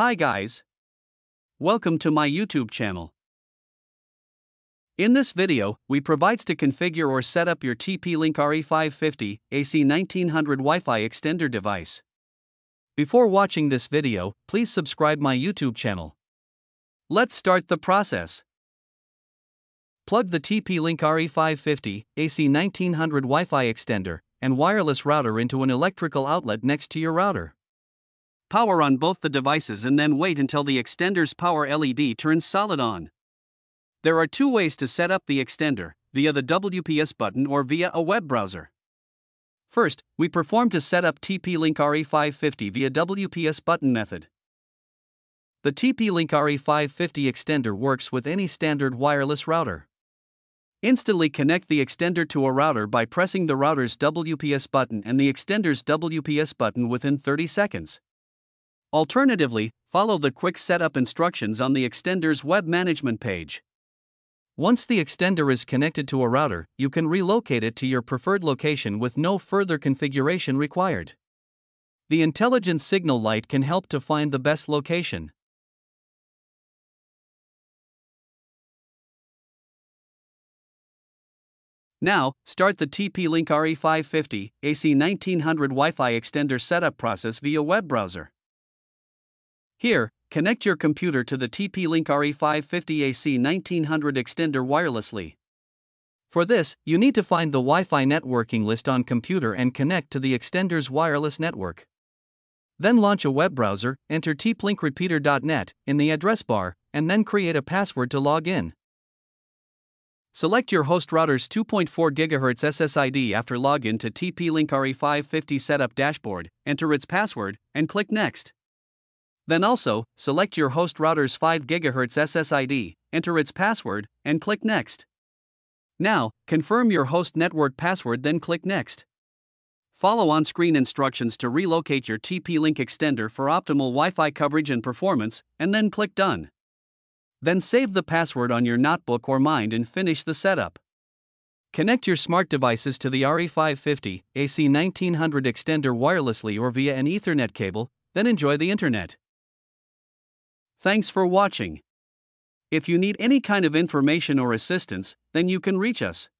Hi guys. Welcome to my YouTube channel. In this video, we provides to configure or set up your TP-Link RE550 AC1900 Wi-Fi extender device. Before watching this video, please subscribe my YouTube channel. Let's start the process. Plug the TP-Link RE550 AC1900 Wi-Fi extender and wireless router into an electrical outlet next to your router. Power on both the devices and then wait until the extender's power LED turns solid on. There are two ways to set up the extender via the WPS button or via a web browser. First, we perform to set up TP-Link RE550 via WPS button method. The TP-Link RE550 extender works with any standard wireless router. Instantly connect the extender to a router by pressing the router's WPS button and the extender's WPS button within 30 seconds. Alternatively, follow the quick setup instructions on the extender's web management page. Once the extender is connected to a router, you can relocate it to your preferred location with no further configuration required. The intelligent signal light can help to find the best location. Now, start the TP-Link RE550 AC1900 Wi-Fi extender setup process via web browser. Here, connect your computer to the TP-Link RE550 AC1900 extender wirelessly. For this, you need to find the Wi-Fi networking list on computer and connect to the extender's wireless network. Then launch a web browser, enter tplinkrepeater.net in the address bar, and then create a password to log in. Select your host router's 2.4 GHz SSID after login to TP-Link RE550 setup dashboard, enter its password, and click Next. Then also, select your host router's 5 GHz SSID, enter its password, and click Next. Now, confirm your host network password then click Next. Follow on screen instructions to relocate your TP-Link extender for optimal Wi Fi coverage and performance, and then click Done. Then save the password on your notebook or mind and finish the setup. Connect your smart devices to the RE550 AC1900 extender wirelessly or via an Ethernet cable, then enjoy the internet. Thanks for watching. If you need any kind of information or assistance, then you can reach us.